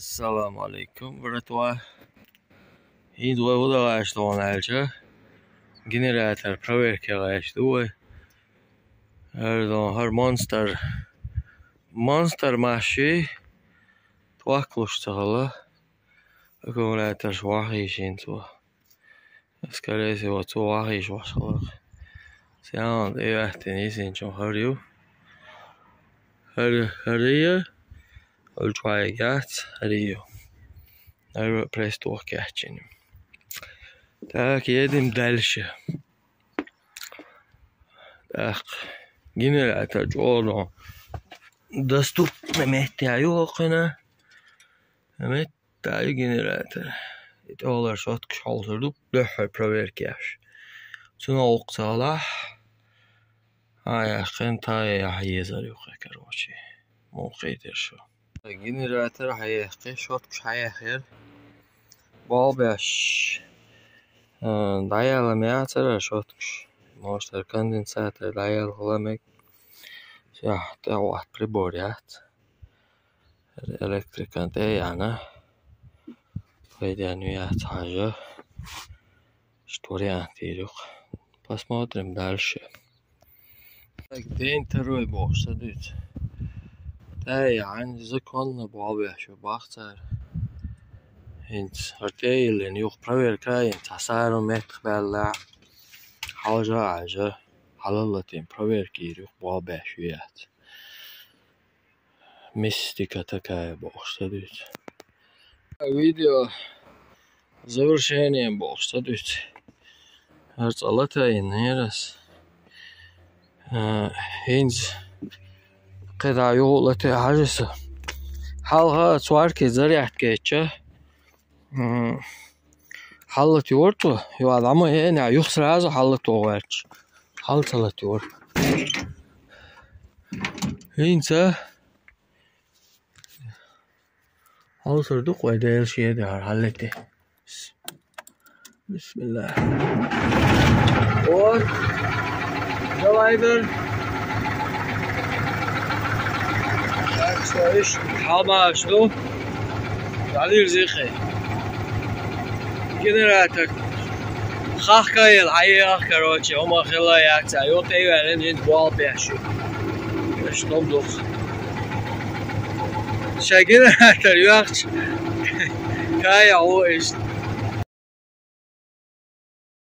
السلام عليكم ورحمة هين دوای بوده غایش دوان هلچه گنراتر پرویر که غایش دوای هر دان هر مانستر مانستر محشی تواه کلوشته غلا اکمولاتر شواحیشین تو اسکالیسی و تو واحیش وحش غلاق سیان دیو احتنیسین چون هریو هر هریه I'll try again. Hadi jo. Now at press door kitchen. Так, едем дальше. Так, генератор Джордан. Доступными таяқына. Evet, daha generator. Et olar şot kaldırdık. Döhü proverk yaş. Sonra oksalah. Ay, yakın taya yazar yok. Karvaçı. Mokeydir şu. გენერატორ ჰაიახი შორტკუш ჰაიახერ ბალბაშ დაიალამე აცარა შორტკუш მოშტერ კონდენსატор დაიალღლამე შახტა ვათ პრიბორიათ ელექტრიკანტე ანა ვედანვია ცაჟა შტორიანტი რიხ посмотрим дальше так день второй бог садится Hey, einsekund, Bobby, Schubachter. Int Arkeil, in Juch Proverka, in Tasarum, Metbella, Haja, Aja, Halalatin, Proverki, Juch Bobby, Schuyat. Мистика такая, Бог следует. Видео завершение, Бог следует. Арцалата и Нерас. Хинц. Uh, qedājūla te ažas. Halha suarki zaryak geçe. Hmm. Hallat yortu. Yo adamı yani yok sırası hallat o verç. Hallat hallat yor. Heinse. Halı sorduk ve değil şeye de halletti. Bismillah. Or. Devam. iş hama что? Далир зихи. Генератор. Хахкайл хайях, короче, ома хила якца. Йот эйвелен жин буал бяшу. Что дух.